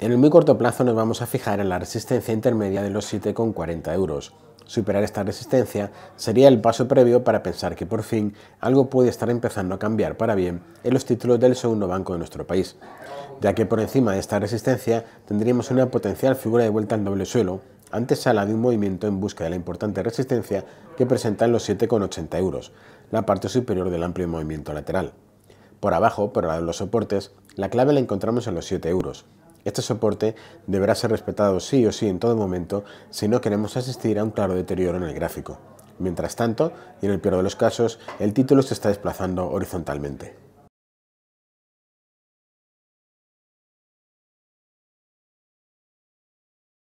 En el muy corto plazo nos vamos a fijar en la resistencia intermedia de los 7,40 euros. Superar esta resistencia sería el paso previo para pensar que por fin algo puede estar empezando a cambiar para bien en los títulos del segundo banco de nuestro país, ya que por encima de esta resistencia tendríamos una potencial figura de vuelta al doble suelo, antesala de un movimiento en busca de la importante resistencia que presentan los 7,80 euros, la parte superior del amplio movimiento lateral. Por abajo, por lado de los soportes, la clave la encontramos en los 7 euros, este soporte deberá ser respetado sí o sí en todo momento si no queremos asistir a un claro deterioro en el gráfico. Mientras tanto, y en el peor de los casos, el título se está desplazando horizontalmente.